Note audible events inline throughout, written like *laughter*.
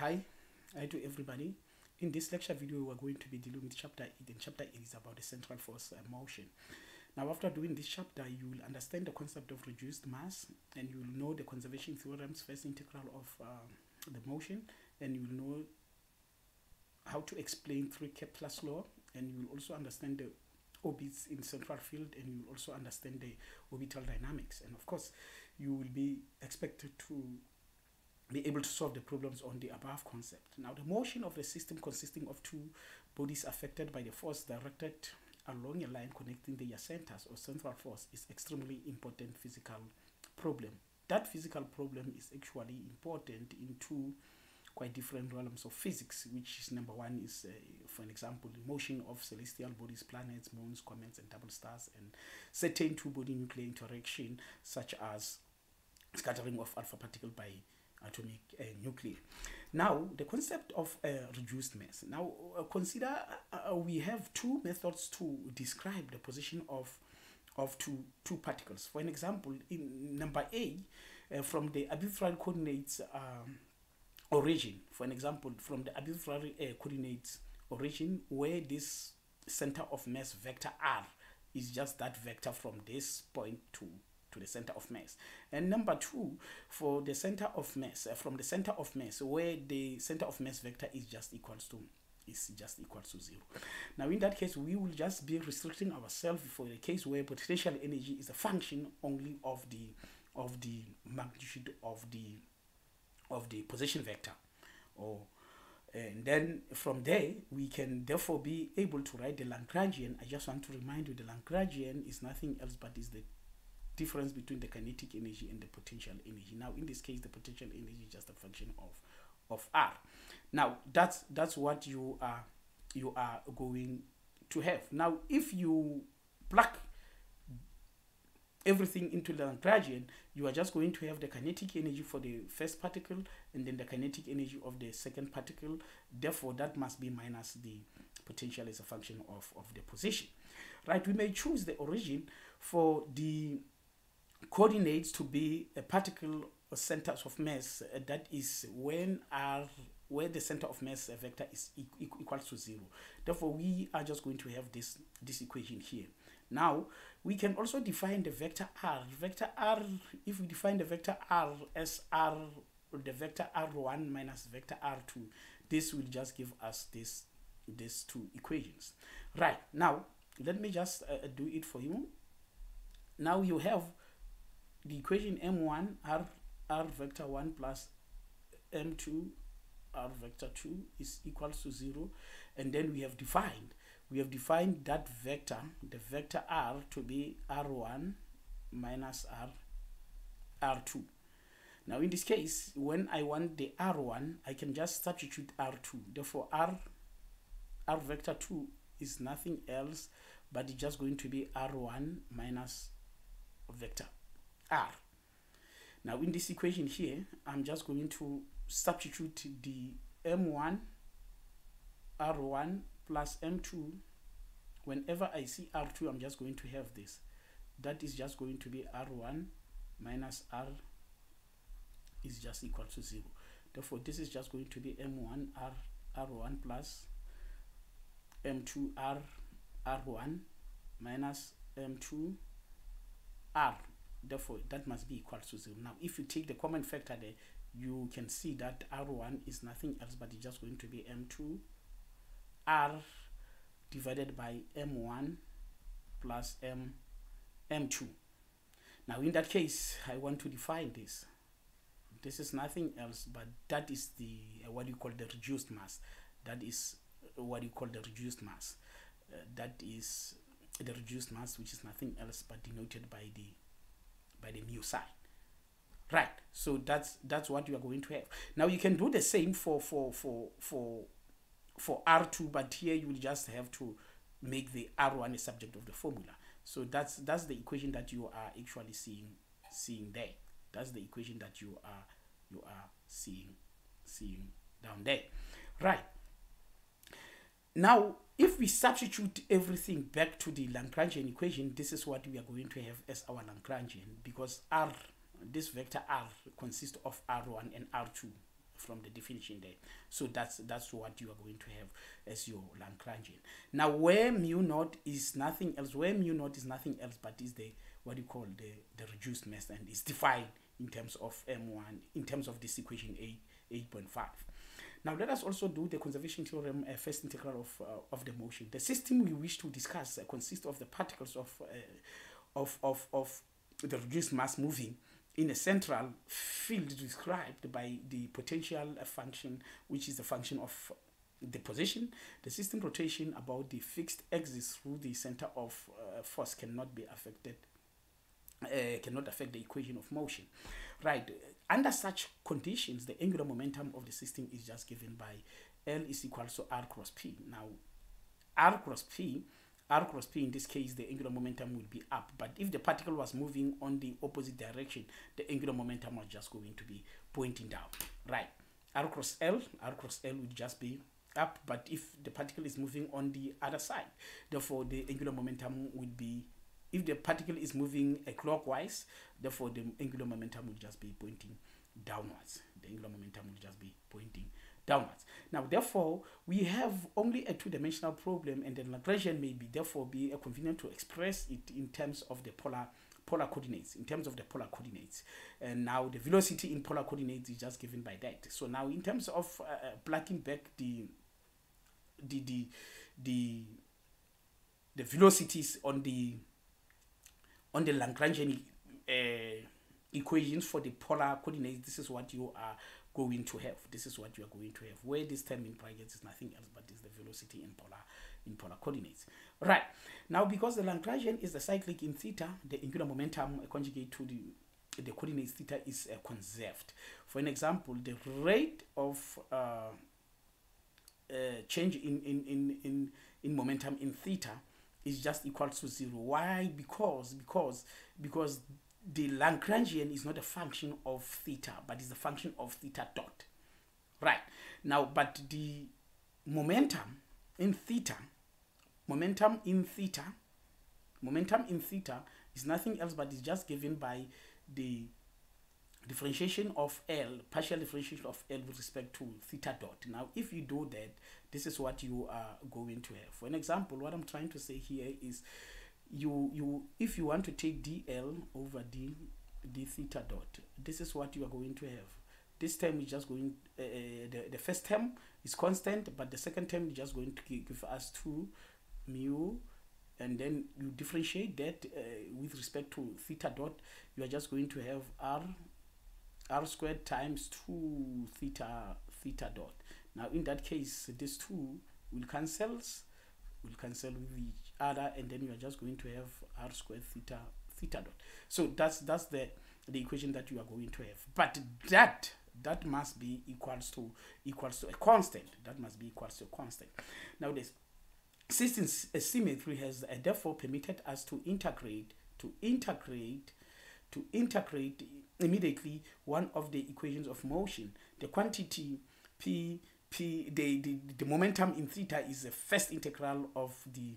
Hi, hi to everybody. In this lecture video, we're going to be dealing with chapter 8, and chapter 8 is about the central force uh, motion. Now, after doing this chapter, you will understand the concept of reduced mass, and you will know the conservation theorem's first integral of uh, the motion, and you will know how to explain through Kepler's law, and you will also understand the orbits in central field, and you will also understand the orbital dynamics. And of course, you will be expected to be able to solve the problems on the above concept. Now, the motion of the system consisting of two bodies affected by the force directed along a line connecting their centers or central force is extremely important physical problem. That physical problem is actually important in two quite different realms of physics, which is number one is, uh, for an example, the motion of celestial bodies, planets, moons, comets, and double stars, and certain two-body nuclear interaction, such as scattering of alpha particle by atomic uh. Now, the concept of uh, reduced mass. Now, uh, consider uh, we have two methods to describe the position of of two two particles. For an example, in number A, uh, from the arbitrary coordinates um, origin. For an example, from the arbitrary uh, coordinates origin, where this center of mass vector r is just that vector from this point to to the center of mass. And number two, for the center of mass, uh, from the center of mass, where the center of mass vector is just equals to is just equal to zero. Now, in that case, we will just be restricting ourselves for the case where potential energy is a function only of the of the magnitude of the of the position vector, or and then from there we can therefore be able to write the Lagrangian. I just want to remind you the Lagrangian is nothing else but is the difference between the kinetic energy and the potential energy. Now, in this case, the potential energy is just a function of of r. Now, that's that's what you are you are going to have. Now, if you plug everything into the Lagrangian, you are just going to have the kinetic energy for the first particle and then the kinetic energy of the second particle. Therefore, that must be minus the potential as a function of, of the position. Right, we may choose the origin for the coordinates to be a particle or centers of mass uh, that is when r where the center of mass uh, vector is equal to zero. Therefore we are just going to have this this equation here. Now we can also define the vector r. Vector r if we define the vector r as r the vector r1 minus vector r2 this will just give us this these two equations. Right now let me just uh, do it for you. Now you have the equation m1 r r vector 1 plus m2 r vector 2 is equals to 0 and then we have defined we have defined that vector the vector r to be r1 minus r r2 now in this case when i want the r1 i can just substitute r2 therefore r r vector 2 is nothing else but it's just going to be r1 minus vector r. Now in this equation here, I'm just going to substitute the m1 r1 plus m2. Whenever I see r2, I'm just going to have this. That is just going to be r1 minus r is just equal to 0. Therefore, this is just going to be m1 r r1 plus m2 r r1 minus m2 r therefore that must be equal to 0 now if you take the common factor there you can see that r1 is nothing else but it's just going to be m2 r divided by m1 plus m m2 now in that case i want to define this. This is nothing else but that is the uh, what you call the reduced mass. That is uh, what you call the reduced mass. Uh, that is the reduced mass which is nothing else but denoted by the by the mu sign. Right. So that's that's what you are going to have. Now you can do the same for for for for for r2 but here you will just have to make the r1 a subject of the formula. So that's that's the equation that you are actually seeing seeing there. That's the equation that you are you are seeing seeing down there. Right now if we substitute everything back to the Lagrangian equation, this is what we are going to have as our Lagrangian because R, this vector R consists of R1 and R2, from the definition there. So that's that's what you are going to have as your Lagrangian. Now where mu naught is nothing else, where mu naught is nothing else but is the what you call the, the reduced mass and is defined in terms of M1, in terms of this equation 8, 8.5. Now let us also do the conservation theorem uh, first integral of, uh, of the motion. The system we wish to discuss uh, consists of the particles of, uh, of, of, of the reduced mass moving in a central field described by the potential function, which is the function of the position, the system rotation about the fixed axis through the center of uh, force cannot be affected, uh, cannot affect the equation of motion. Right, under such conditions, the angular momentum of the system is just given by L is equal to R cross P. Now, R cross P r cross p in this case the angular momentum will be up. But if the particle was moving on the opposite direction the angular momentum was just going to be pointing down. Right. R cross l r cross l would just be up. But if the particle is moving on the other side therefore the angular momentum would be if the particle is moving clockwise therefore the angular momentum will just be pointing downwards. The angular momentum will just be pointing downwards. Now, therefore, we have only a two-dimensional problem, and the Lagrangian may be therefore be convenient to express it in terms of the polar polar coordinates in terms of the polar coordinates. And now the velocity in polar coordinates is just given by that. So now in terms of uh, uh plugging back the the the the the velocities on the on the Lagrangian uh, equations for the polar coordinates this is what you are going to have. This is what you are going to have. Where this term in brackets is nothing else but is the velocity in polar in polar coordinates. Right. Now because the Lagrangian is the cyclic in theta, the angular momentum conjugate to the the coordinates theta is uh, conserved. For an example, the rate of uh, uh, change in, in, in, in, in momentum in theta is just equal to zero. Why? Because because because the Lagrangian is not a function of theta, but is a function of theta dot. Right. Now, but the momentum in theta, momentum in theta, momentum in theta is nothing else but is just given by the differentiation of L, partial differentiation of L with respect to theta dot. Now, if you do that, this is what you are going to have. For an example, what I'm trying to say here is you you if you want to take dl over d d theta dot this is what you are going to have this term is just going uh, the, the first term is constant but the second term is just going to give us 2 mu and then you differentiate that uh, with respect to theta dot you are just going to have r r squared times 2 theta theta dot. Now in that case this 2 will cancels will cancel with each other and then you are just going to have r squared theta theta dot. So that's that's the the equation that you are going to have. But that that must be equals to equals to a constant. That must be equals to a constant. Now this system symmetry has uh, therefore permitted us to integrate to integrate to integrate immediately one of the equations of motion. The quantity p p the, the the momentum in theta is the first integral of the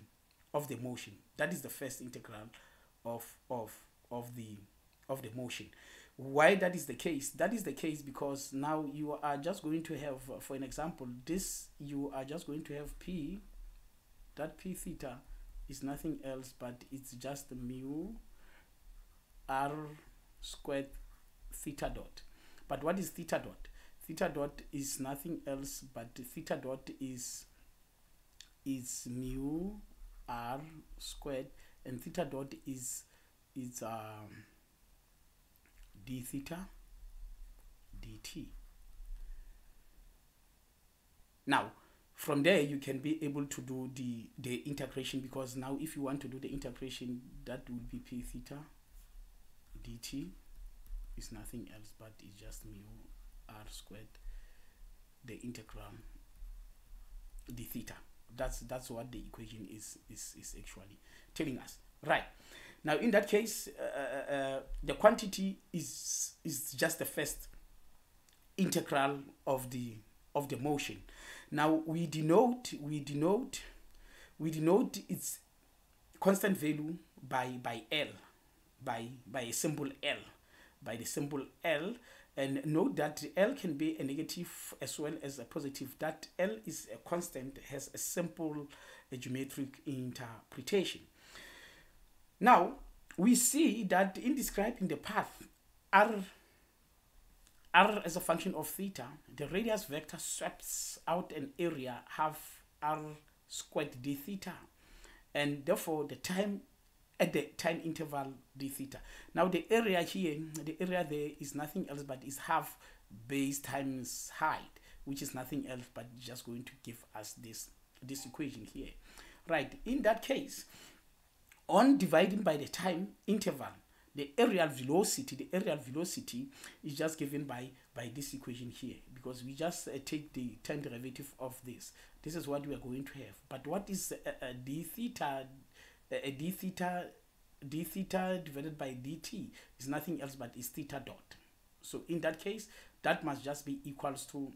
of the motion. That is the first integral of of of the of the motion. Why that is the case? That is the case because now you are just going to have for an example this you are just going to have p that p theta is nothing else but it's just mu r squared theta dot. But what is theta dot? Theta dot is nothing else but theta dot is is mu r squared and theta dot is is um, d theta dt. Now from there you can be able to do the the integration because now if you want to do the integration that will be p theta dt is nothing else but it's just mu r squared the integral d theta. That's that's what the equation is is, is actually telling us. Right. Now in that case uh, uh, uh, the quantity is is just the first integral of the of the motion. Now we denote we denote we denote its constant value by by l by by a symbol l by the symbol l And note that L can be a negative as well as a positive. That L is a constant, has a simple a geometric interpretation. Now, we see that in describing the path, R, R as a function of theta, the radius vector sweeps out an area half R squared d theta. And therefore, the time at the time interval d theta. Now the area here, the area there is nothing else but is half base times height, which is nothing else but just going to give us this this equation here. Right, in that case, on dividing by the time interval, the areal velocity, the areal velocity is just given by by this equation here because we just uh, take the time derivative of this. This is what we are going to have. But what is uh, uh, d theta a d theta d theta divided by dt is nothing else but is theta dot. So in that case that must just be equals to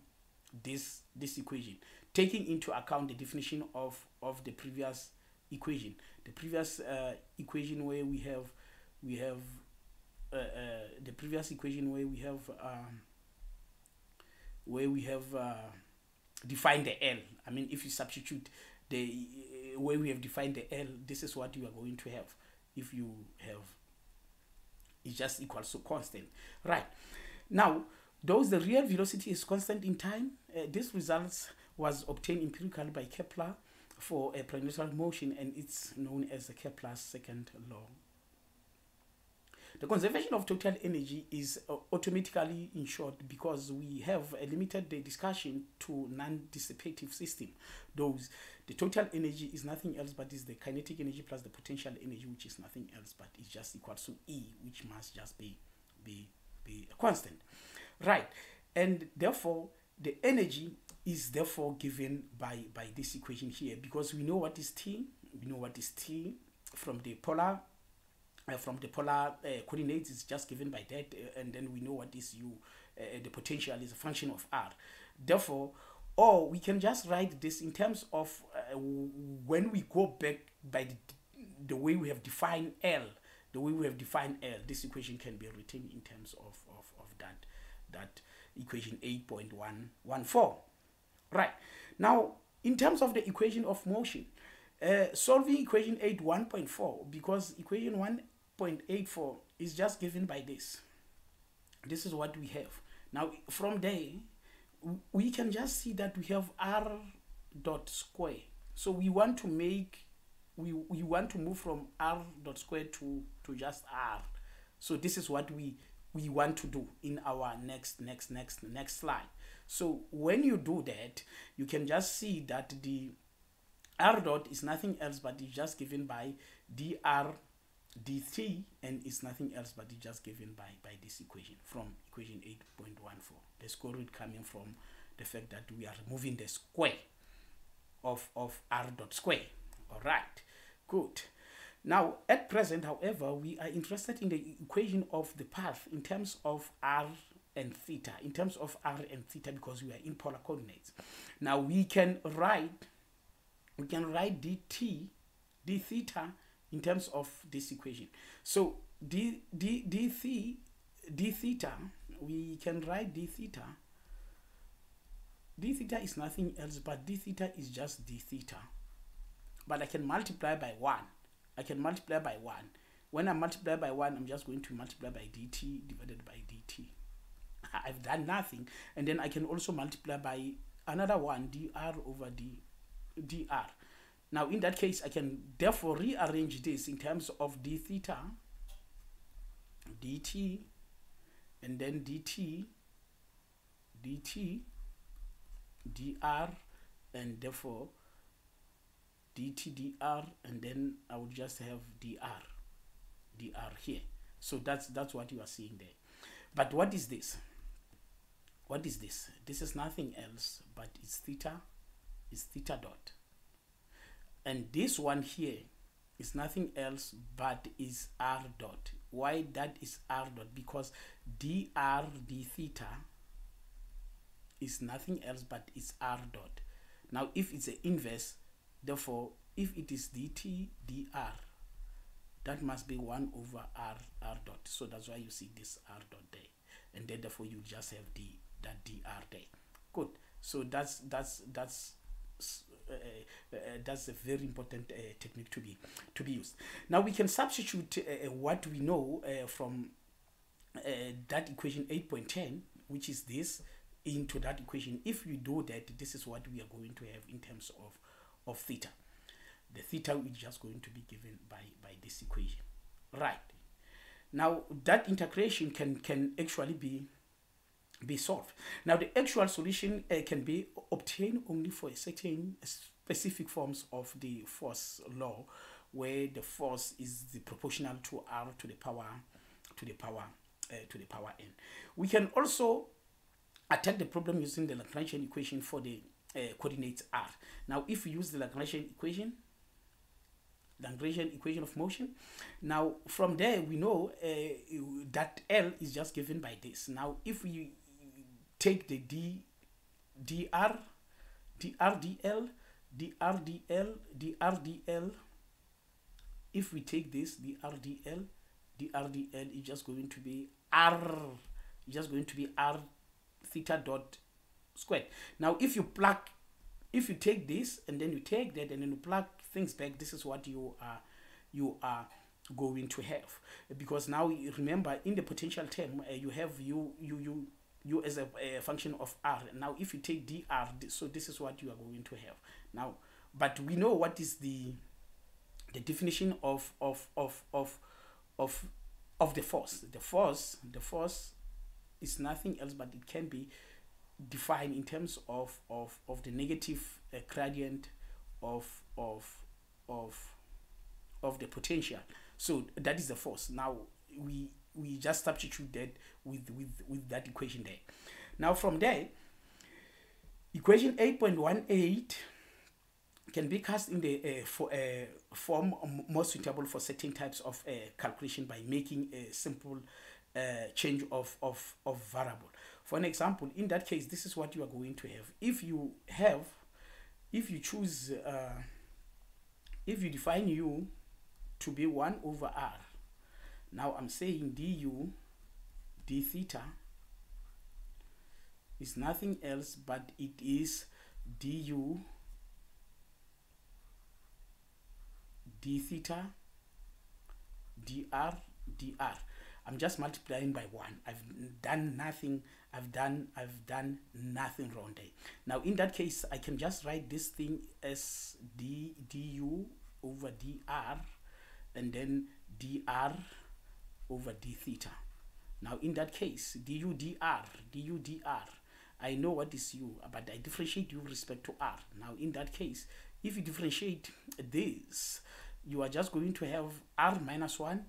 this this equation taking into account the definition of of the previous equation. The previous uh, equation where we have we have uh, uh, the previous equation where we have um, where we have uh, defined the L. I mean if you substitute the way we have defined the L, this is what you are going to have if you have it's just equals to constant. Right. Now, though the areal velocity is constant in time, uh, this results was obtained empirically by Kepler for a planetary motion and it's known as the Kepler's second law. The conservation of total energy is uh, automatically ensured because we have limited the discussion to non-dissipative system. Those the total energy is nothing else but is the kinetic energy plus the potential energy, which is nothing else but is just equal to E, which must just be be be a constant, right? And therefore, the energy is therefore given by by this equation here because we know what is T, we know what is T from the polar uh, from the polar uh, coordinates is just given by that uh, and then we know what is u uh, the potential is a function of r. Therefore or we can just write this in terms of uh, when we go back by the, the way we have defined l the way we have defined l this equation can be written in terms of of, of that that equation 8.114 right. Now in terms of the equation of motion uh, solving equation 8 1.4 because equation 1 0.84 is just given by this. This is what we have. Now, from there, we can just see that we have r dot square. So we want to make, we, we want to move from r dot square to, to just r. So this is what we, we want to do in our next, next, next, next slide. So when you do that, you can just see that the r dot is nothing else but is just given by dr dt and it's nothing else but it's just given by by this equation from equation 8.14 the square root coming from the fact that we are removing the square of of r dot square. All right good. Now at present however we are interested in the equation of the path in terms of r and theta in terms of r and theta because we are in polar coordinates. Now we can write we can write dt d theta in terms of this equation. So d, d, d, th, d theta, we can write d theta. d theta is nothing else but d theta is just d theta. But I can multiply by 1. I can multiply by 1. When I multiply by 1, I'm just going to multiply by dt divided by dt. *laughs* I've done nothing. And then I can also multiply by another 1, dr over d, dr. Now, in that case, I can therefore rearrange this in terms of d theta, dt, and then dt, dt, dr, and therefore dt, dr, and then I would just have dr, dr here. So that's that's what you are seeing there. But what is this? What is this? This is nothing else but it's theta, it's theta dot and this one here is nothing else but is r dot. Why that is r dot? Because dr d theta is nothing else but is r dot. Now if it's an inverse therefore if it is dt dr that must be 1 over r r dot. So that's why you see this r dot there. And then therefore you just have the that dr there. Good. So that's that's that's Eh, eh, that's a very important uh, technique to be to be used. Now we can substitute what we know from that equation 8.10 which is this into that equation. If we do that this is what we are going to have in terms of of theta. The theta is just going to be given by by this equation. Right. Now that integration can can actually be be solved now the actual solution uh, can be obtained only for a certain specific forms of the force law where the force is the proportional to r to the power to the power uh, to the power n we can also attack the problem using the Lagrangian equation for the uh, coordinates r. Now, if we use the Lagrangian equation, Lagrangian equation of motion, now from there we know uh, that L is just given by this. Now, if we take the d dr, dr dl, dr dl, dr dl, if we take this dr dl, dr dl is just going to be r, just going to be r theta dot squared. Now, if you plug, if you take this and then you take that and then you plug things back, this is what you are, you are going to have. Because now remember in the potential term, uh, you have you, you, you, you as a, a, function of r. Now, if you take dr, so this is what you are going to have. Now, but we know what is the the definition of of of of of of the force. The force, the force is nothing else but it can be defined in terms of of, of the negative uh, gradient of of of of the potential so that is the force now we we just substitute that with with with that equation there now from there equation 8.18 can be cast in the uh, for, uh, form more suitable for certain types of uh, calculation by making a simple uh, change of, of, of variable. For an example, in that case, this is what you are going to have. If you have, if you choose, uh, if you define u to be 1 over r, now I'm saying du d theta is nothing else but it is du d theta dr dr I'm just multiplying by one. I've done nothing. I've done I've done nothing wrong there. Now in that case, I can just write this thing as d du over dr, and then dr over d theta. Now in that case, du dr du dr. I know what is u, but I differentiate u with respect to r. Now in that case, if you differentiate this, you are just going to have r minus 1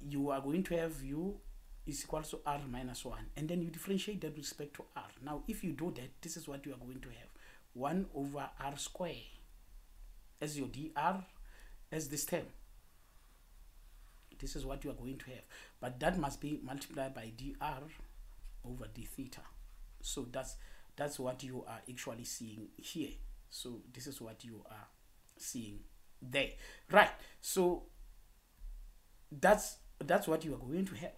you are going to have u is equal to r minus 1 and then you differentiate that respect to r now if you do that this is what you are going to have 1 over r square as your dr as this term this is what you are going to have. But that must be multiplied by dr over d theta. So that's that's what you are actually seeing here. So this is what you are seeing there. Right. So that's that's what you are going to have.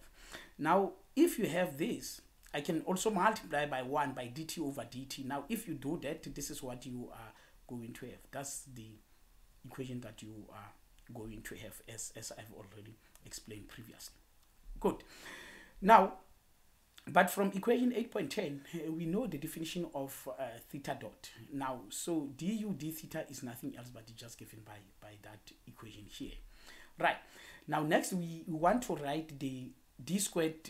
Now if you have this I can also multiply by 1 by dt over dt now if you do that this is what you are going to have. That's the equation that you are going to have as, as I've already explained previously. Good. Now but from equation 8.10 we know the definition of uh, theta dot. Now so du d theta is nothing else but just given by by that equation here. Right. Now next we, we want to write the d squared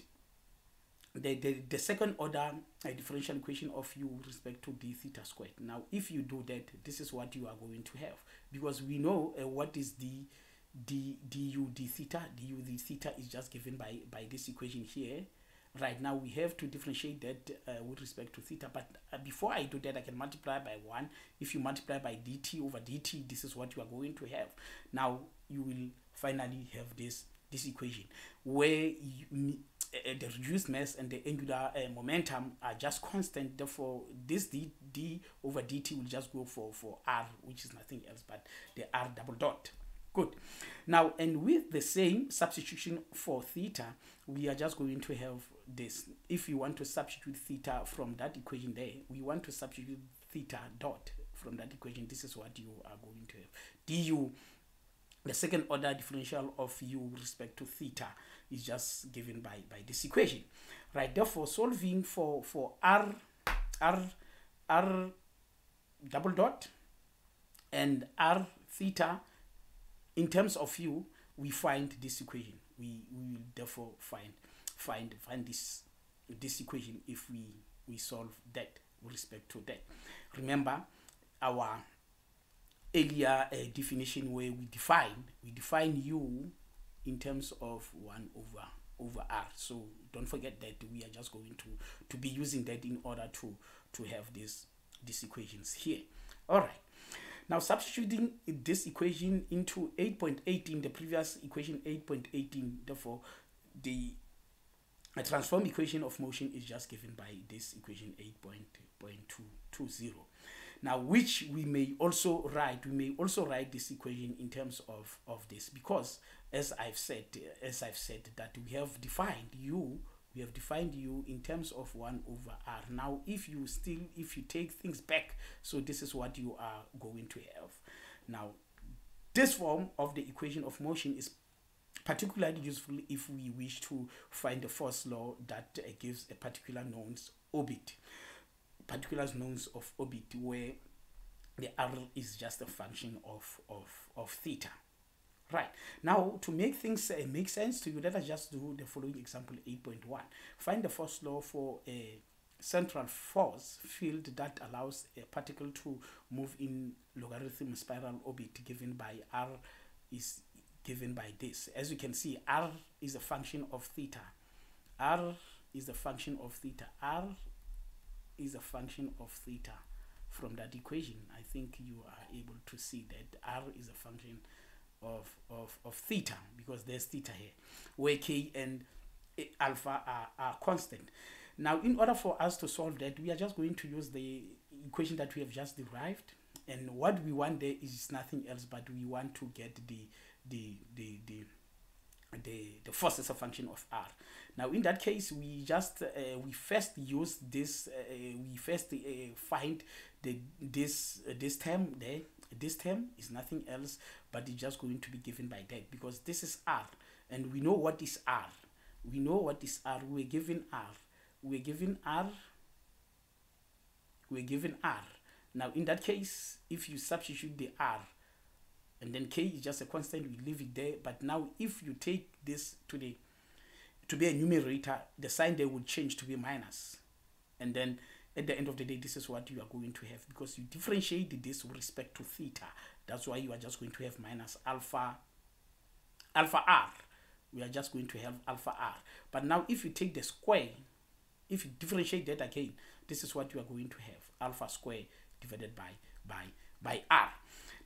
the, the, the second order uh, differential equation of u with respect to d theta squared. Now if you do that, this is what you are going to have because we know uh, what is the d du d theta. du d theta is just given by, by this equation here. Right now we have to differentiate that uh, with respect to theta but uh, before I do that I can multiply by 1. If you multiply by dt over dt this is what you are going to have. Now you will finally have this this equation where you, uh, the reduced mass and the angular uh, momentum are just constant therefore this d, d over dt will just go for for r which is nothing else but the r double dot Good. Now, and with the same substitution for theta, we are just going to have this. If you want to substitute theta from that equation there, we want to substitute theta dot from that equation. This is what you are going to have. du, the second order differential of u with respect to theta is just given by, by this equation. Right, therefore, solving for, for r, r, r double dot and r theta in terms of u, we find this equation. We, we will therefore find find find this this equation if we we solve that with respect to that. Remember our earlier uh, definition where we define we define u in terms of 1 over over r so don't forget that we are just going to to be using that in order to to have these these equations here all right now substituting this equation into 8.18, the previous equation 8.18, therefore the a transform equation of motion is just given by this equation 8.220. Now, which we may also write, we may also write this equation in terms of, of this because as I've said, as I've said that we have defined u we have defined u in terms of 1 over r. Now if you still if you take things back so this is what you are going to have. Now this form of the equation of motion is particularly useful if we wish to find the force law that uh, gives a particular nonce orbit particular nonce of orbit where the r is just a function of of of theta Right. Now, to make things uh, make sense to you, let us just do the following example 8.1. Find the force law for a central force field that allows a particle to move in logarithm spiral orbit given by r is given by this. As you can see, r is a function of theta. r is a function of theta. r is a function of theta. From that equation, I think you are able to see that r is a function of, of, of theta because there's theta here where k and alpha are, are constant. Now in order for us to solve that we are just going to use the equation that we have just derived and what we want there is nothing else but we want to get the the the the the, the force as a function of r now in that case we just uh, we first use this uh, we first uh, find the this uh, this term there this term is nothing else but it's just going to be given by that because this is r and we know what is r. We know what is r. We're given r. We're given r. We're given r. Now in that case if you substitute the r and then k is just a constant we leave it there. But now if you take this to the to be a numerator the sign there would change to be minus. And then at the end of the day this is what you are going to have. Because you differentiate this with respect to theta. That's why you are just going to have minus alpha alpha r. We are just going to have alpha r. But now if you take the square if you differentiate that again this is what you are going to have. Alpha square divided by by by r.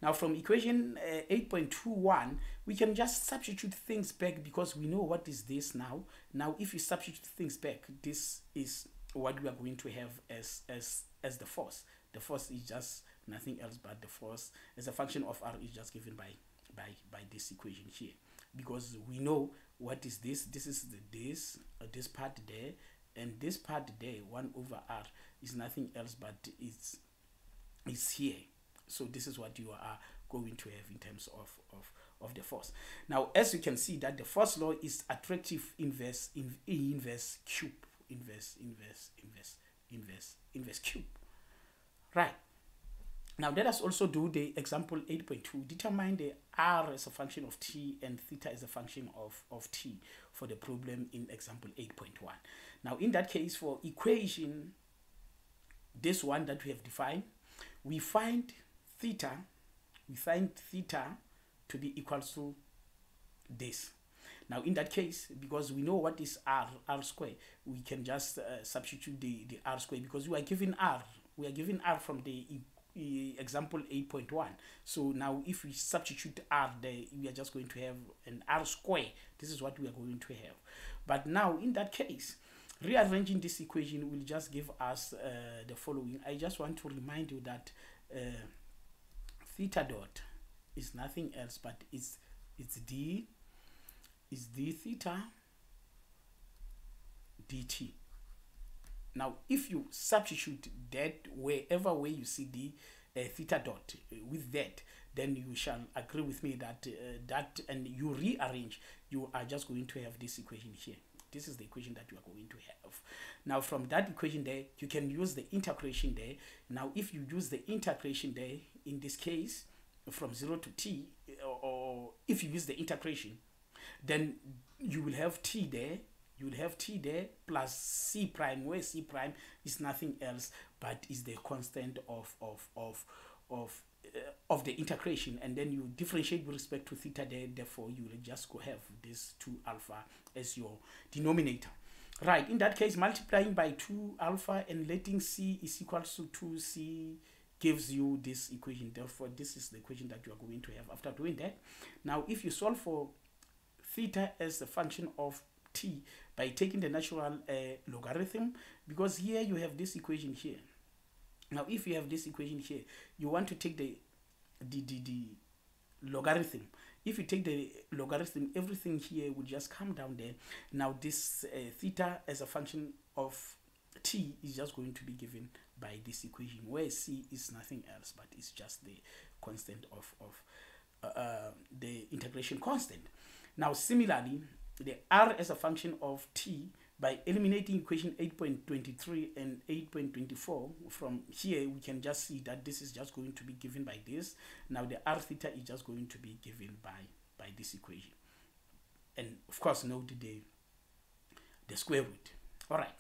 Now from equation uh, 8.21 we can just substitute things back because we know what is this now. Now if you substitute things back this is what we are going to have as as as the force. The force is just nothing else but the force. As a function of r is just given by by by this equation here. Because we know what is this this is the this uh, this part there and this part there 1 over r is nothing else but it's it's here. So this is what you are going to have in terms of of of the force. Now as you can see that the force law is attractive inverse in inverse cube inverse inverse inverse inverse inverse cube right. Now let us also do the example 8.2 determine the r as a function of t and theta as a function of of t for the problem in example 8.1 now in that case for equation this one that we have defined we find theta we find theta to be equal to this now in that case because we know what is r r square we can just uh, substitute the the r square. Because we are given r we are given r from the e e example 8.1 so now if we substitute r there we are just going to have an r square. This is what we are going to have. But now in that case rearranging this equation will just give us uh, the following. I just want to remind you that uh, theta dot is nothing else but it's it's d is d theta dt. Now if you substitute that wherever way you see the uh, theta dot uh, with that then you shall agree with me that uh, that and you rearrange. You are just going to have this equation here. This is the equation that you are going to have. Now from that equation there you can use the integration there. Now if you use the integration there in this case from 0 to t or, or if you use the integration then you will have t there you will have t there plus c prime where c prime is nothing else but is the constant of of of of uh, of the integration. And then you differentiate with respect to theta there therefore you will just go have this 2 alpha as your denominator. Right in that case multiplying by 2 alpha and letting c is equal to 2c gives you this equation. Therefore this is the equation that you are going to have after doing that. Now if you solve for theta as a function of t by taking the natural uh, logarithm because here you have this equation here. Now if you have this equation here you want to take the the the, the logarithm. If you take the logarithm everything here will just come down there. Now this uh, theta as a function of t is just going to be given by this equation where c is nothing else but it's just the constant of of uh, uh, the integration constant now similarly the r as a function of t by eliminating equation 8.23 and 8.24 from here we can just see that this is just going to be given by this. Now the r theta is just going to be given by by this equation. And of course note the the square root. All right.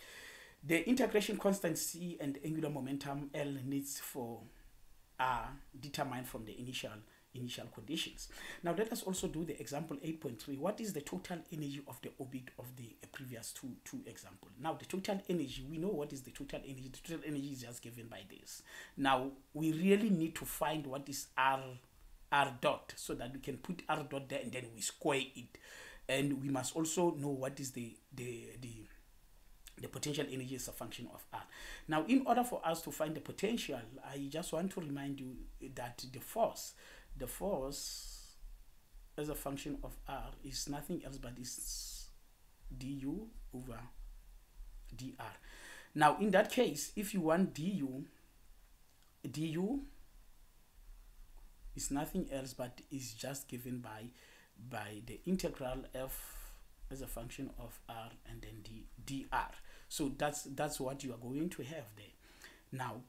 The integration constant c and angular momentum l needs for are determined from the initial initial conditions. Now let us also do the example 8.3. What is the total energy of the orbit of the previous two, two example? Now the total energy, we know what is the total energy. The total energy is just given by this. Now we really need to find what is R, R dot so that we can put R dot there and then we square it. And we must also know what is the, the, the the potential energy is a function of R. Now, in order for us to find the potential, I just want to remind you that the force the force as a function of r is nothing else but is du over dr. Now in that case if you want du du is nothing else but is just given by by the integral f as a function of r and then d dr. So that's that's what you are going to have there. Now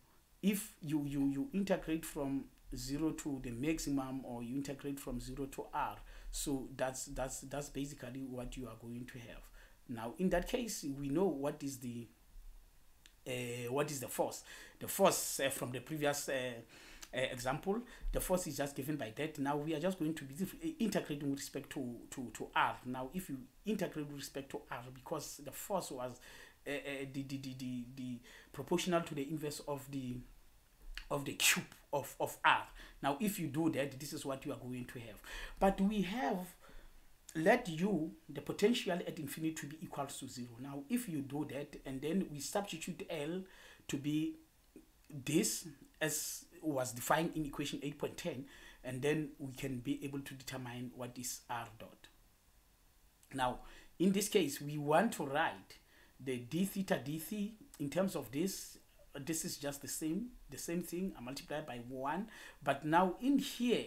if you you you integrate from 0 to the maximum or you integrate from 0 to r. So that's that's that's basically what you are going to have. Now in that case we know what is the uh, what is the force. The force uh, from the previous uh, uh, example the force is just given by that. Now we are just going to be uh, integrating with respect to to to r. Now if you integrate with respect to r because the force was uh, uh, the, the, the the the proportional to the inverse of the of the cube of, of r. Now if you do that this is what you are going to have. But we have let u the potential at infinity to be equal to zero. Now if you do that and then we substitute l to be this as was defined in equation 8.10 and then we can be able to determine what is r dot. Now in this case we want to write the d theta d th in terms of this this is just the same the same thing i multiply by one. But now in here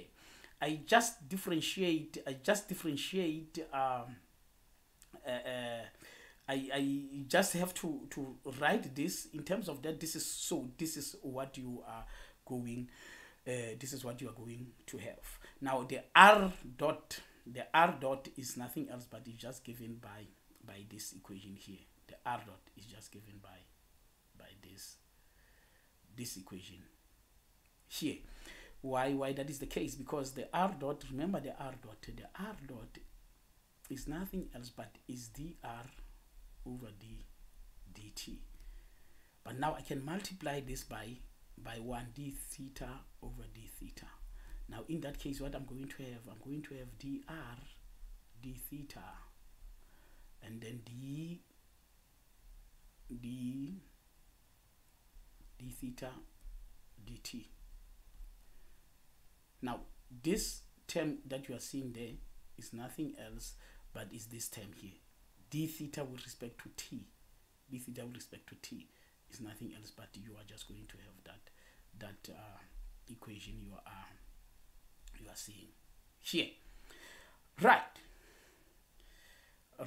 i just differentiate i just differentiate um uh, uh, I, I just have to to write this. In terms of that this is so this is what you are going uh, this is what you are going to have. Now the r dot the r dot is nothing else but it's just given by by this equation here. The r dot is just given by by this this equation here. Why why that is the case? Because the r dot remember the r dot the r dot is nothing else but is dr over d dt. But now i can multiply this by by 1 d theta over d theta. Now in that case what i'm going to have? I'm going to have dr d theta and then d d d theta dt. Now this term that you are seeing there is nothing else but is this term here. d theta with respect to t d theta with respect to t is nothing else but you are just going to have that that uh, equation you are you are seeing here. Right.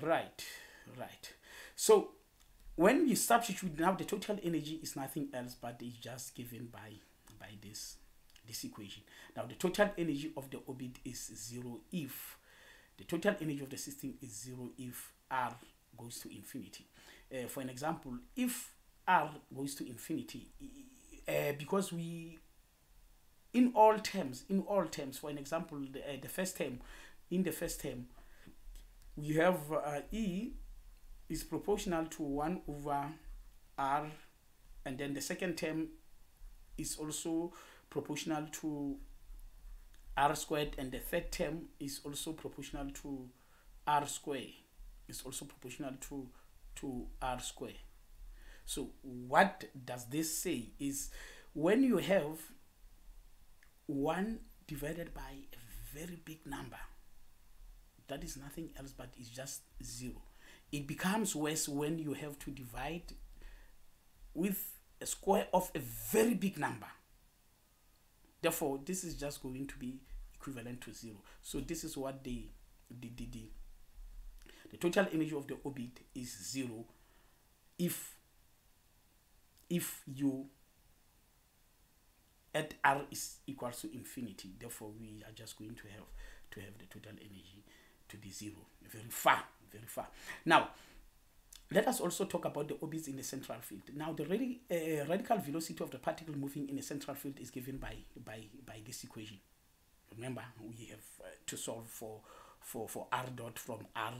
Right. Right. So when you substitute now the total energy is nothing else but is just given by by this this equation. Now the total energy of the orbit is zero if the total energy of the system is zero if r goes to infinity. Uh, for an example if r goes to infinity uh, because we in all terms in all terms for an example the, uh, the first term in the first term we have uh, e is proportional to 1 over r and then the second term is also proportional to r squared and the third term is also proportional to r square. Is also proportional to to r square. So what does this say is when you have 1 divided by a very big number that is nothing else but it's just 0 it becomes worse when you have to divide with a square of a very big number. Therefore this is just going to be equivalent to zero. So this is what the the the, the, the total energy of the orbit is zero if if you at r is equals to infinity. Therefore we are just going to have to have the total energy to be zero. Very far very far now let us also talk about the orbits in the central field. Now, the radi uh, radical velocity of the particle moving in a central field is given by, by, by this equation. Remember, we have uh, to solve for, for, for r dot from r,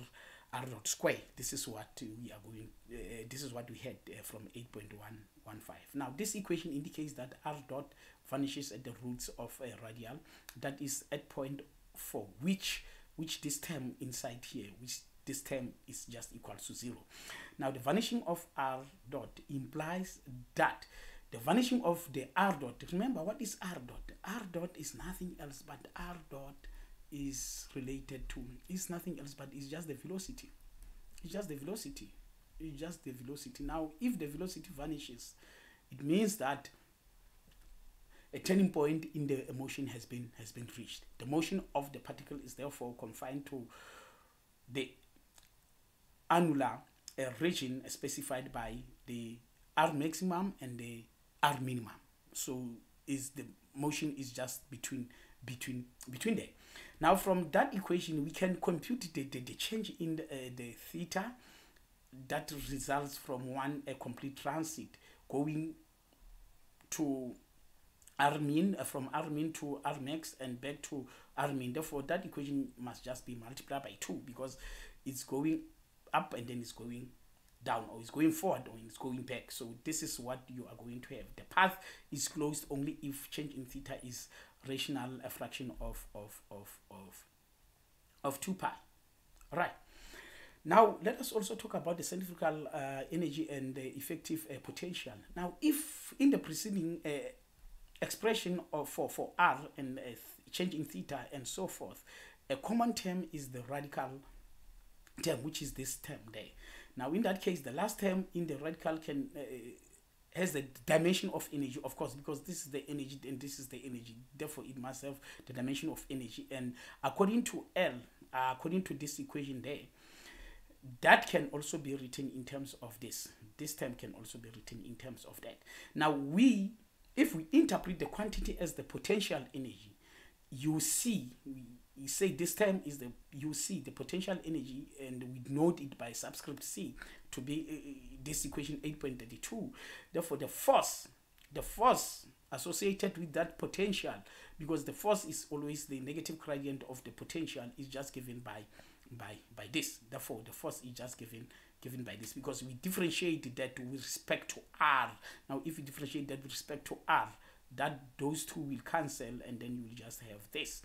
r dot square. This is what we are going, uh, this is what we had from 8.115. Now, this equation indicates that r dot vanishes at the roots of a radial that is at point 4, which, which this term inside here, which this term is just equal to zero. Now the vanishing of r dot implies that the vanishing of the r dot, remember what is r dot? r dot is nothing else but r dot is related to, is nothing else but it's just the velocity. It's just the velocity. It's just the velocity. Now if the velocity vanishes, it means that a turning point in the motion has been has been reached. The motion of the particle is therefore confined to the annular a region specified by the R maximum and the R minimum. So is the motion is just between between between there. Now from that equation we can compute the, the, the change in the, uh, the theta that results from one a complete transit going to R min uh, from R min to R max and back to R min. Therefore that equation must just be multiplied by 2 because it's going up and then it's going down or it's going forward or it's going back. So this is what you are going to have. The path is closed only if change in theta is rational a fraction of of of of of 2 pi. Right. Now let us also talk about the centrifugal uh, energy and the effective uh, potential. Now if in the preceding uh, expression of for for r and uh, theta and so forth a common term is the radical term which is this term there. Now in that case the last term in the radical can uh, has the dimension of energy of course because this is the energy and this is the energy. Therefore it must have the dimension of energy. And according to L uh, according to this equation there that can also be written in terms of this. This term can also be written in terms of that. Now we if we interpret the quantity as the potential energy you see you say this term is the you see the potential energy and we note it by subscript c to be uh, this equation 8.32 therefore the force the force associated with that potential because the force is always the negative gradient of the potential is just given by by by this. Therefore the force is just given given by this because we differentiate that with respect to r. Now if we differentiate that with respect to r that those two will cancel and then you will just have this.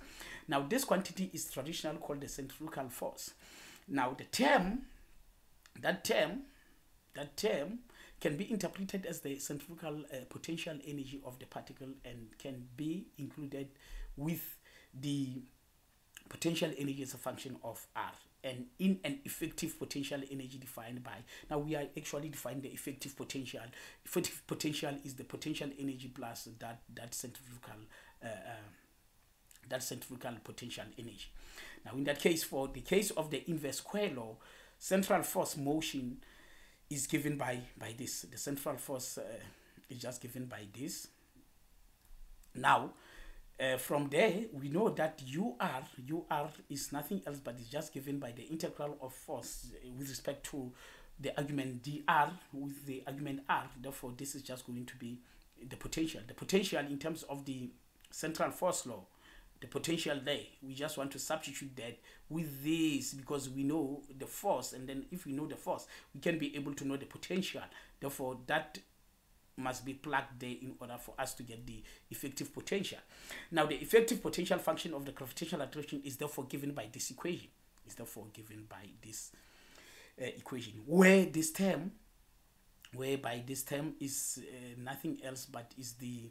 Now this quantity is traditionally called the centrifugal force. Now the term that term that term can be interpreted as the centrifugal uh, potential energy of the particle and can be included with the potential energy as a function of r and in an effective potential energy defined by. Now we are actually defining the effective potential. Effective potential is the potential energy plus that that centrifugal uh, uh, that centrifugal potential energy. Now in that case for the case of the inverse square law central force motion is given by by this. The central force uh, is just given by this. Now uh, from there we know that ur ur is nothing else but it's just given by the integral of force uh, with respect to the argument dr with the argument r. Therefore this is just going to be the potential. The potential in terms of the central force law the potential there. We just want to substitute that with this because we know the force and then if we know the force we can be able to know the potential. Therefore that must be plugged there in order for us to get the effective potential. Now the effective potential function of the gravitational attraction is therefore given by this equation is therefore given by this uh, equation where this term whereby this term is uh, nothing else but is the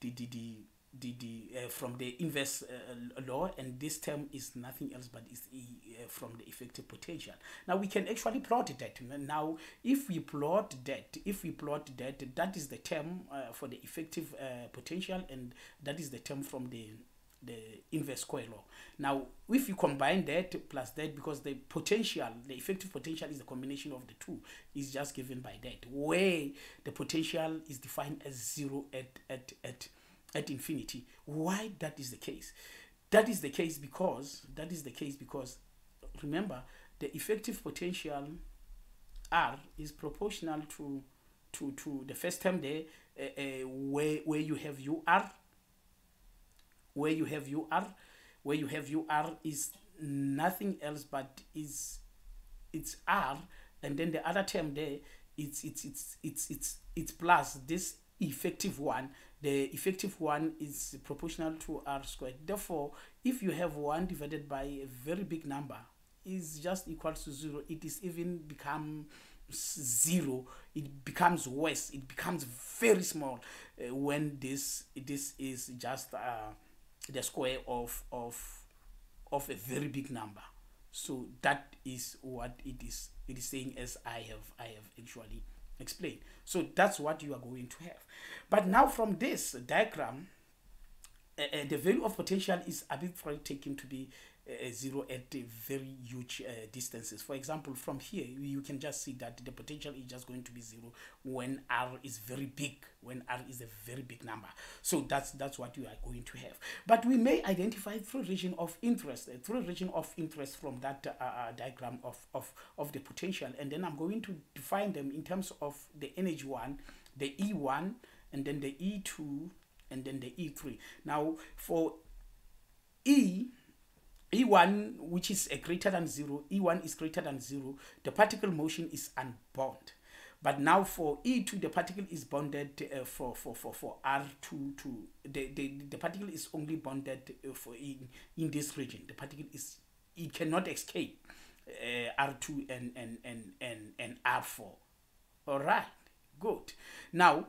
the the, the the, the uh, from the inverse uh, law and this term is nothing else but is uh, from the effective potential. Now we can actually plot that. Now if we plot that if we plot that that is the term uh, for the effective uh, potential and that is the term from the the inverse square law. Now if you combine that plus that because the potential the effective potential is the combination of the two is just given by that where the potential is defined as zero at at at at infinity. Why that is the case? That is the case because that is the case because remember the effective potential r is proportional to to to the first term there uh, uh, where where you have ur where you have ur where you have ur is nothing else but is it's r and then the other term there it's it's it's it's it's it's plus this effective one the effective one is proportional to r squared. Therefore if you have one divided by a very big number is just equal to zero it is even become zero. It becomes worse. It becomes very small uh, when this this is just uh, the square of of of a very big number. So that is what it is it is saying as i have i have actually explained so that's what you are going to have. But now from this diagram uh, the value of potential is arbitrarily taken to be zero at very huge uh, distances. For example, from here, you can just see that the potential is just going to be zero when r is very big, when r is a very big number. So that's that's what you are going to have. But we may identify three region of interest, uh, three region of interest from that uh, diagram of, of, of the potential. And then I'm going to define them in terms of the energy one, the E1, and then the E2, and then the E3. Now, for E, E1, which is a greater than zero, E1 is greater than zero, the particle motion is unbound. But now for E2, the particle is bonded uh, for, for, for, for R2 to, the, the, the particle is only bonded uh, for in, in this region. The particle is, it cannot escape uh, R2 and, and, and, and, and R4. All right, good. Now,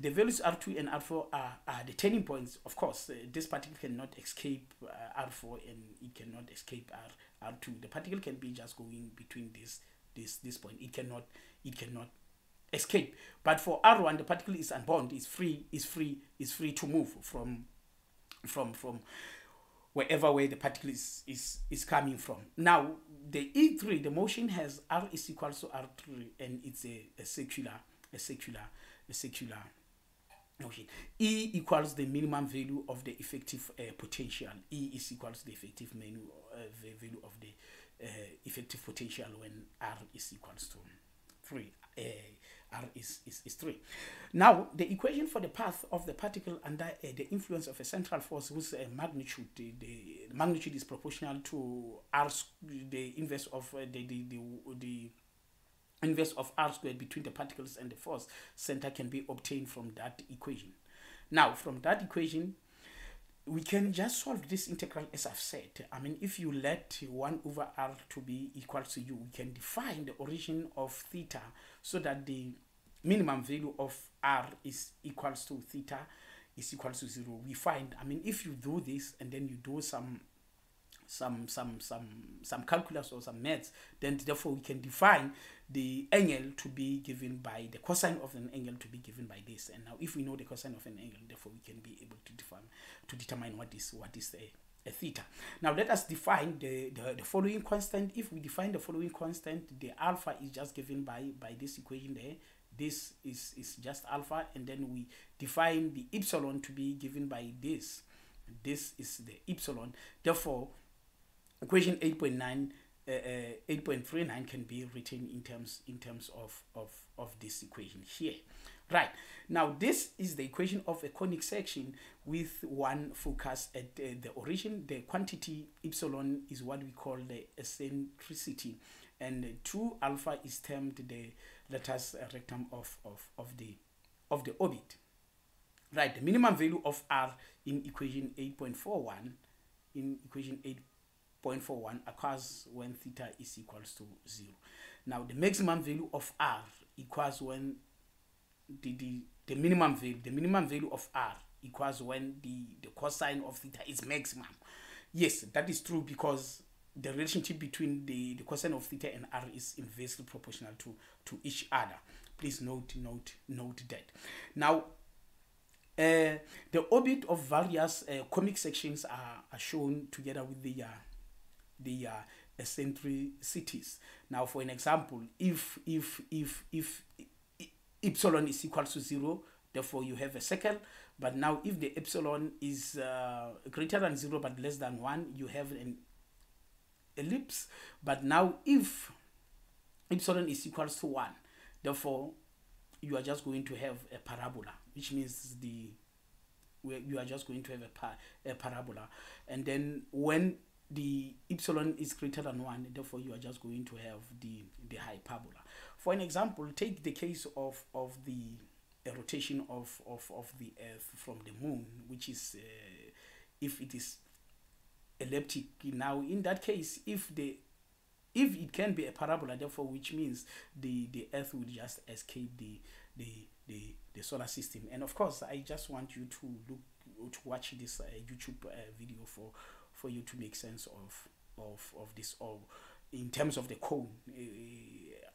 the values R2 and R4 are, are the turning points. Of course, uh, this particle cannot escape uh, R4 and it cannot escape R, R2. The particle can be just going between this this this point. It cannot it cannot escape. But for R1, the particle is unbound, is free, is free, is free to move from from from wherever where the particle is, is, is coming from. Now, the E3, the motion has R is equal to R3 and it's a, a circular, a circular, a circular Okay. E equals the minimum value of the effective uh, potential. E is equal to the effective menu, uh, the value of the uh, effective potential when R is equals to 3. Uh, R is, is, is 3. Now, the equation for the path of the particle under uh, the influence of a central force whose uh, magnitude, the, the magnitude is proportional to R, the inverse of the, the, the, the inverse of r squared between the particles and the force center can be obtained from that equation. Now, from that equation, we can just solve this integral as I've said. I mean, if you let 1 over r to be equal to u, we can define the origin of theta so that the minimum value of r is equals to theta is equal to 0. We find, I mean, if you do this and then you do some some some some some calculus or some maths then therefore we can define the angle to be given by the cosine of an angle to be given by this. And now if we know the cosine of an angle therefore we can be able to define to determine what is what is a, a theta. Now let us define the, the the following constant. If we define the following constant the alpha is just given by by this equation there. This is is just alpha. And then we define the epsilon to be given by this. This is the epsilon. Therefore equation 8.9 uh, uh, 8.39 can be written in terms in terms of, of of this equation here. Right. Now this is the equation of a conic section with one focus at uh, the origin. The quantity epsilon is what we call the eccentricity. And 2 alpha is termed the latus rectum of, of, of the of the orbit. Right. The minimum value of r in equation 8.41 in equation 8.41 occurs when theta is equals to 0 now the maximum value of r equals when the, the the minimum value the minimum value of r equals when the the cosine of theta is maximum yes that is true because the relationship between the, the cosine of theta and r is inversely proportional to, to each other. Please note, note, note that. Now, uh, the orbit of various uh, conic sections are, are shown together with the, uh, the uh, eccentricities. Now, for an example, if, if, if, if epsilon is equal to zero, therefore you have a circle. But now if the epsilon is uh, greater than zero but less than one, you have an ellipse but now if epsilon is equals to 1 therefore you are just going to have a parabola which means the where you are just going to have a, par a parabola and then when the epsilon is greater than 1 therefore you are just going to have the the hyperbola. For an example take the case of of the rotation of, of of the earth from the moon which is uh, if it is elliptic. Now in that case if the if it can be a parabola therefore which means the the earth will just escape the the the, the solar system. And of course i just want you to look to watch this uh, youtube uh, video for for you to make sense of of of this or in terms of the cone uh,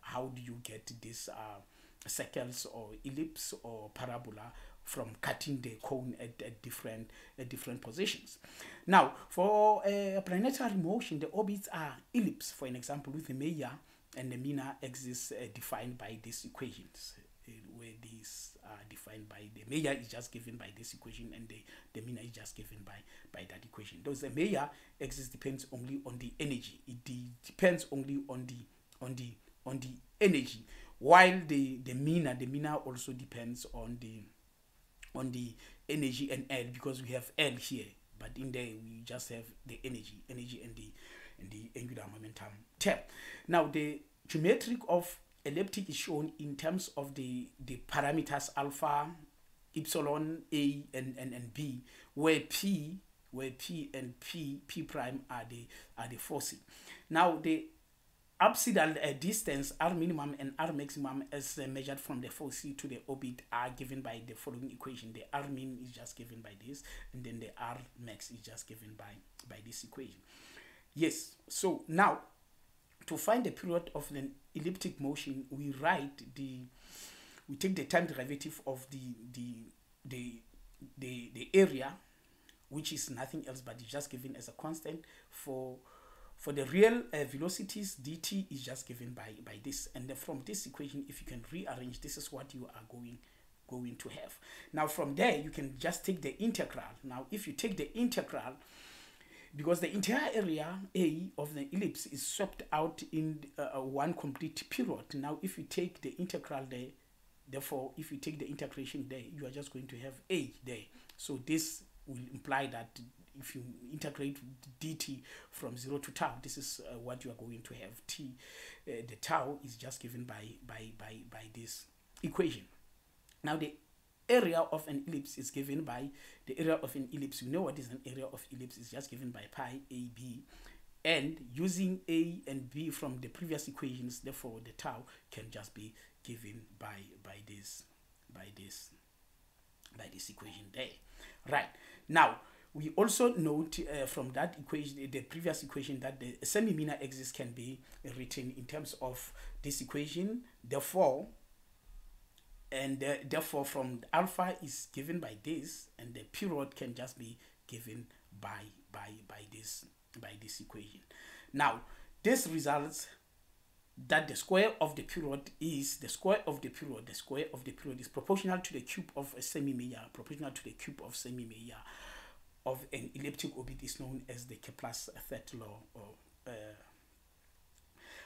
how do you get this uh, circles or ellipse or parabola from cutting the cone at, at different at different positions. Now, for a planetary motion, the orbits are ellipse, for an example, with the major and the minor axis uh, defined by these equations, uh, where these are defined by the major is just given by this equation and the, the minor is just given by, by that equation. Those the major axis depends only on the energy. It de depends only on the on the on the energy, while the the minor the minor also depends on the on the energy and L because we have L here, but in there we just have the energy, energy and the and the angular momentum term. Now the geometric of elliptic is shown in terms of the the parameters alpha, epsilon, a and, and, and b, where p where p and p p prime are the are the forces. Now the Apsidal uh, distance R minimum and R maximum as uh, measured from the 4C to the orbit are given by the following equation. The R min is just given by this and then the R max is just given by, by this equation. Yes, so now to find the period of an elliptic motion, we write the, we take the time derivative of the, the, the, the, the area, which is nothing else but it's just given as a constant for for the areal uh, velocities, dt is just given by, by this. And then from this equation, if you can rearrange, this is what you are going going to have. Now from there, you can just take the integral. Now if you take the integral, because the entire area A of the ellipse is swept out in uh, one complete period. Now if you take the integral there, therefore if you take the integration there, you are just going to have A there. So this will imply that if you integrate dt from 0 to tau this is uh, what you are going to have t uh, the tau is just given by by by by this equation now the area of an ellipse is given by the area of an ellipse. You know what is an area of ellipse is just given by pi ab and using a and b from the previous equations therefore the tau can just be given by by this by this by this equation there. Right. Now we also note uh, from that equation, the previous equation, that the semi-minor axis can be written in terms of this equation. Therefore, and uh, therefore from alpha is given by this, and the period can just be given by by by this by this equation. Now, this results that the square of the period is the square of the period. The square of the period is proportional to the cube of a semi-major, proportional to the cube of semi-major of an elliptic orbit is known as the Kepler's third law. Or, uh,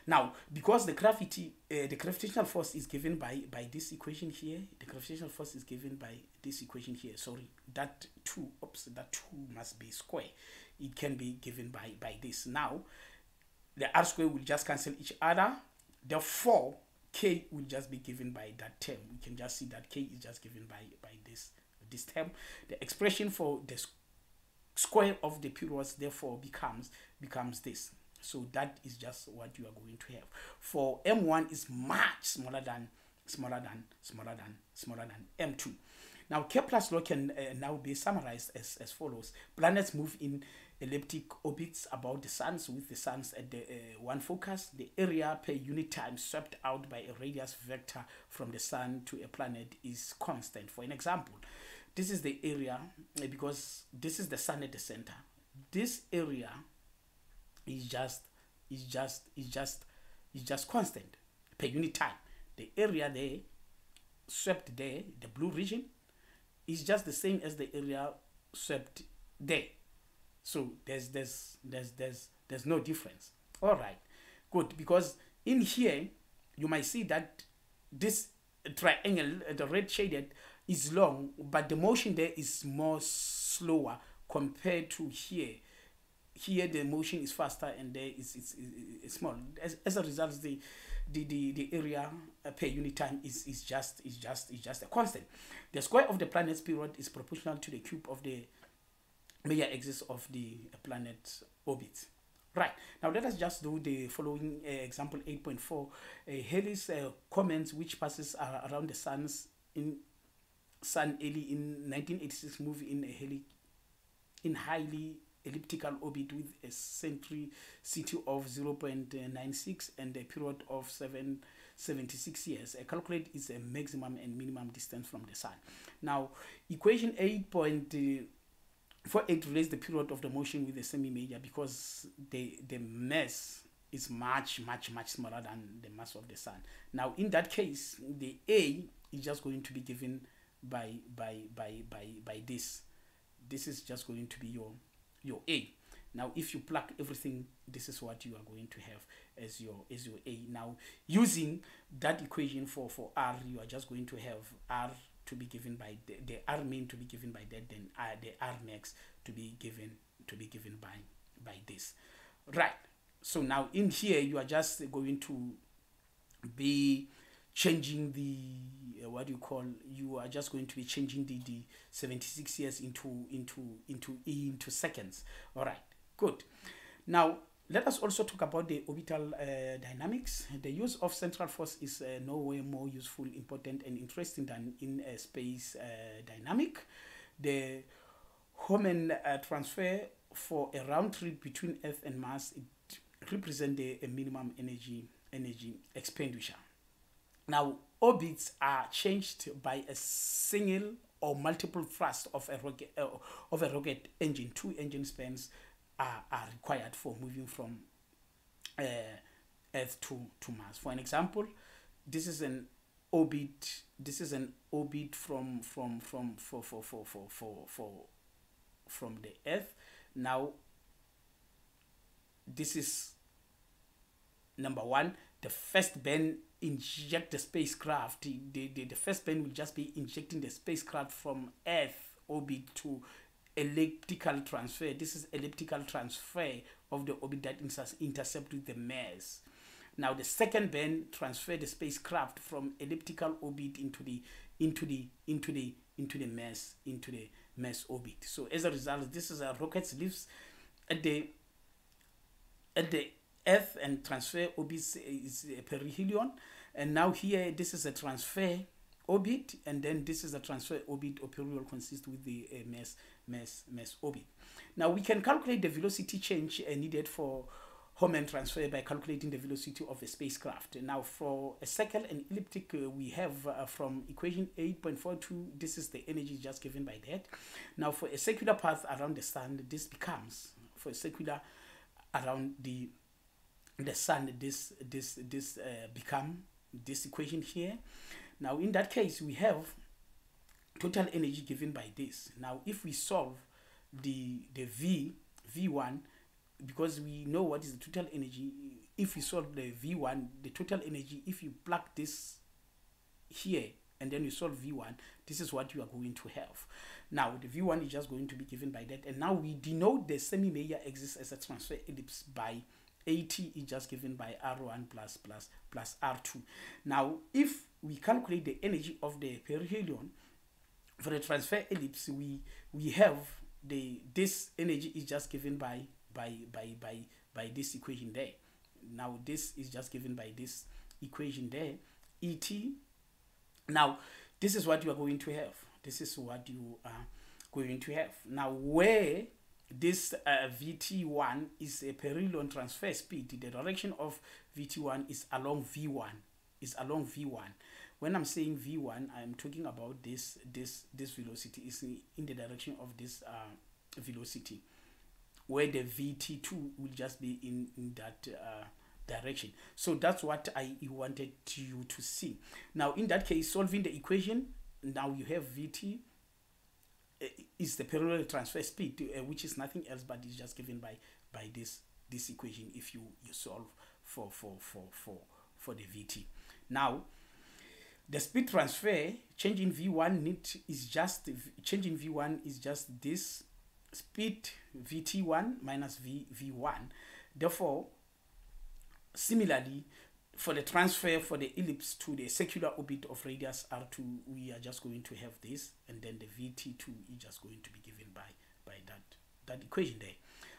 now, because the gravity, uh, the gravitational force is given by by this equation here, the gravitational force is given by this equation here. Sorry, that two, oops, that two must be square. It can be given by by this. Now, the r square will just cancel each other. Therefore, k will just be given by that term. We can just see that k is just given by by this this term. The expression for the square of the periods therefore becomes becomes this so that is just what you are going to have. For m1 is much smaller than smaller than smaller than smaller than m2 now kepler's law can uh, now be summarized as, as follows. Planets move in elliptic orbits about the suns with the suns at the uh, one focus. The area per unit time swept out by a radius vector from the sun to a planet is constant. For an example this is the area eh, because this is the sun at the center. This area is just is just is just is just constant. Per unit time. The area there swept there the blue region is just the same as the area swept there. So there's there's there's there's there's no difference. All right good. Because in here you might see that this triangle the red shaded is long, but the motion there is more slower compared to here. Here the motion is faster and there is it's, it's small. As, as a result, the the, the, the area per unit time is, is just is just is just a constant. The square of the planet's period is proportional to the cube of the major axis of the planet orbit. Right, now let us just do the following uh, example 8.4. Uh, Halley's uh, comets which passes uh, around the sun's in Sun early in 1986 movie in a heli in highly elliptical orbit with eccentricity of 0.96 and a period of 776 years. A calculate is a maximum and minimum distance from the sun. Now, equation 8.48 relates the period of the motion with the semi-major because the, the mass is much, much, much smaller than the mass of the sun. Now, in that case, the A is just going to be given by by by by by this this is just going to be your your a. Now if you plug everything this is what you are going to have as your as your a. Now using that equation for for r you are just going to have r to be given by the, the r mean to be given by that then uh, the r max to be given to be given by by this. Right. So now in here you are just going to be changing the uh, what do you call you are just going to be changing the, the 76 years into into into into seconds. All right good. Now let us also talk about the orbital uh, dynamics. The use of central force is uh, no way more useful important and interesting than in a space uh, dynamic. The Hohmann uh, transfer for a round trip between earth and mars it represent the a minimum energy energy expenditure now, orbits are changed by a single or multiple thrust of a rocket, uh, of a rocket engine. Two engine spans are, are required for moving from uh, Earth to, to Mars. For an example, this is an orbit. This is an orbit from from from for for for for for, for from the Earth. Now, this is number one. The first bend inject the spacecraft. The, the, the first bend will just be injecting the spacecraft from Earth orbit to elliptical transfer. This is elliptical transfer of the orbit that intercept with the Mars. Now the second bend transfer the spacecraft from elliptical orbit into the into the into the into the Mars into the Mars orbit. So as a result, this is a rocket lives at the at the Earth and transfer orbit is a perihelion. And now here, this is a transfer orbit and then this is a transfer orbit or period consists with the uh, Mars Mars Mars orbit now we can calculate the velocity change uh, needed for Hohmann transfer by calculating the velocity of a spacecraft. Now for a circle and elliptic uh, we have uh, from equation 8.42 this is the energy just given by that. Now for a circular path around the sun this becomes for a circular around the the sun this this this uh, become this equation here. Now in that case we have total energy given by this. Now if we solve the the v v1 because we know what is the total energy if we solve the v1 the total energy if you plug this here and then you solve v1 this is what you are going to have. Now the v1 is just going to be given by that. And now we denote the semi-major axis as a transfer ellipse by at is just given by r1 plus plus plus r2 now if we calculate the energy of the perihelion for the transfer ellipse we we have the this energy is just given by by by by by this equation there. Now this is just given by this equation there et now this is what you are going to have. This is what you are going to have. Now where this uh, vt1 is a perihelion transfer speed. The direction of vt1 is along v1 is along v1 when i'm saying v1 i'm talking about this this this velocity is in the direction of this uh, velocity where the vt2 will just be in, in that uh, direction. So that's what i wanted you to see. Now in that case solving the equation now you have vt is the parallel transfer speed uh, which is nothing else but is just given by by this this equation if you you solve for for for for for the vt now the speed transfer change in v1 need is just change in v1 is just this speed vt1 minus v v1 therefore similarly for the transfer for the ellipse to the circular orbit of radius r2 we are just going to have this and then the vt2 is just going to be given by by that that equation there.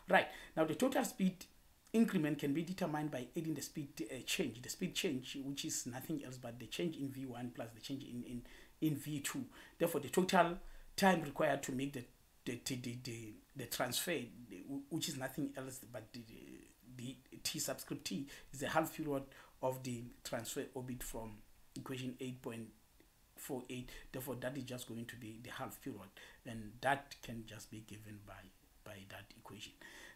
Right. Now the total speed increment can be determined by adding the speed uh, change the speed change which is nothing else but the change in v1 plus the change in in in v2 therefore the total time required to make the the the the, the, transfer which is nothing else but the, the t subscript t is the half period of the transfer orbit from equation 8.48 therefore that is just going to be the half period and that can just be given by by that equation.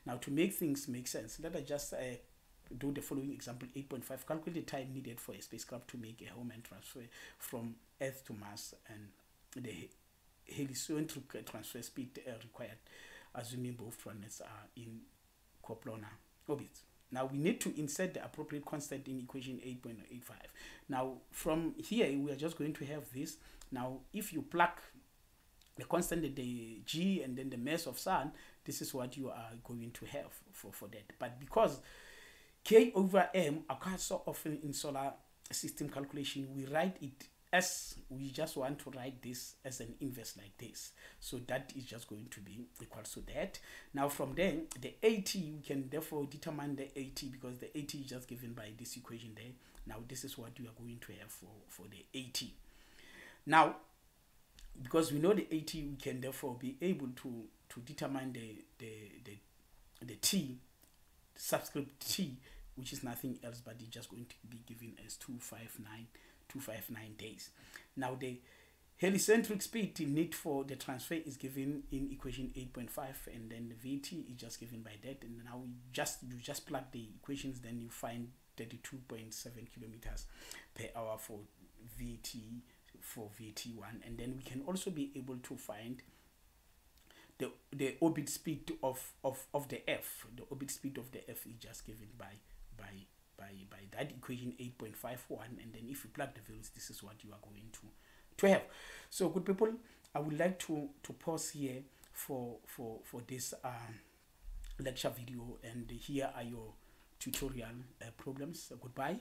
Now to make things make sense let us just uh, do the following example 8.5 calculate the time needed for a spacecraft to make a Hohmann transfer from earth to mars and the heliocentric transfer speed uh, required assuming both planets are in coplanar orbits now we need to insert the appropriate constant in equation 8.85. Now from here we are just going to have this. Now if you plug the constant the g and then the mass of sun, this is what you are going to have for, for that. But because k over m occurs so often in solar system calculation, we write it as we just want to write this as an inverse like this. So that is just going to be equal to that. Now from there the at we can therefore determine the at because the at is just given by this equation there. Now this is what you are going to have for for the at now because we know the at we can therefore be able to to determine the the the, the t subscript t which is nothing else but it's just going to be given as 259 259 days. Now the heliocentric speed need for the transfer is given in equation 8.5 and then the VT is just given by that and now we just you just plug the equations then you find 32.7 kilometers per hour for VT for VT1 and then we can also be able to find the the orbit speed of of of the F the orbit speed of the F is just given by by by by that equation 8.51 and then if you plug the values this is what you are going to to have. So good people i would like to to pause here for for for this um, lecture video and here are your tutorial uh, problems. Goodbye